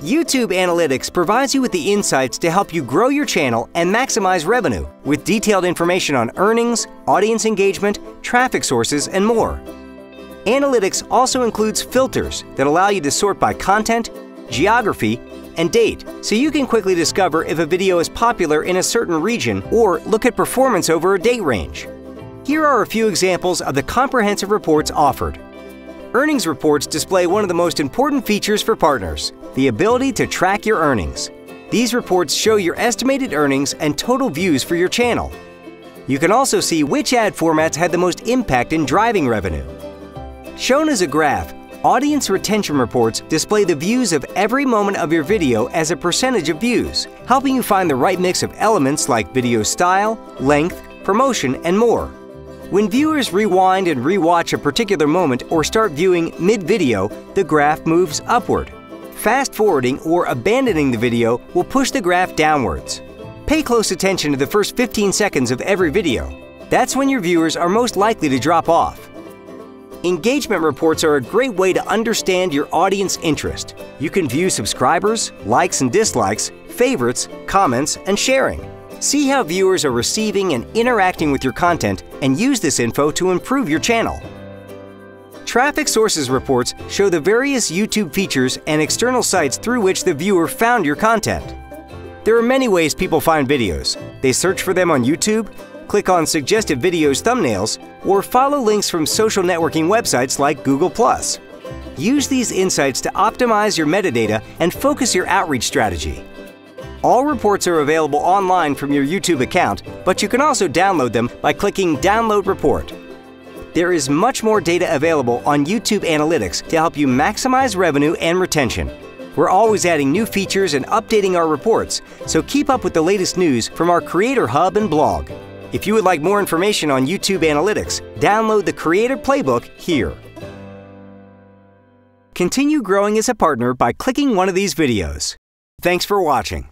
YouTube Analytics provides you with the insights to help you grow your channel and maximize revenue with detailed information on earnings, audience engagement, traffic sources, and more. Analytics also includes filters that allow you to sort by content, geography, and date, so you can quickly discover if a video is popular in a certain region or look at performance over a date range. Here are a few examples of the comprehensive reports offered. Earnings reports display one of the most important features for partners the ability to track your earnings. These reports show your estimated earnings and total views for your channel. You can also see which ad formats had the most impact in driving revenue. Shown as a graph, audience retention reports display the views of every moment of your video as a percentage of views, helping you find the right mix of elements like video style, length, promotion, and more. When viewers rewind and rewatch a particular moment or start viewing mid-video, the graph moves upward. Fast forwarding or abandoning the video will push the graph downwards. Pay close attention to the first 15 seconds of every video. That's when your viewers are most likely to drop off. Engagement reports are a great way to understand your audience interest. You can view subscribers, likes and dislikes, favorites, comments, and sharing. See how viewers are receiving and interacting with your content and use this info to improve your channel. Traffic Sources reports show the various YouTube features and external sites through which the viewer found your content. There are many ways people find videos. They search for them on YouTube, click on suggested videos thumbnails, or follow links from social networking websites like Google+. Use these insights to optimize your metadata and focus your outreach strategy. All reports are available online from your YouTube account, but you can also download them by clicking Download Report. There is much more data available on YouTube Analytics to help you maximize revenue and retention. We're always adding new features and updating our reports, so keep up with the latest news from our Creator Hub and blog. If you would like more information on YouTube Analytics, download the Creator Playbook here. Continue growing as a partner by clicking one of these videos. Thanks for watching.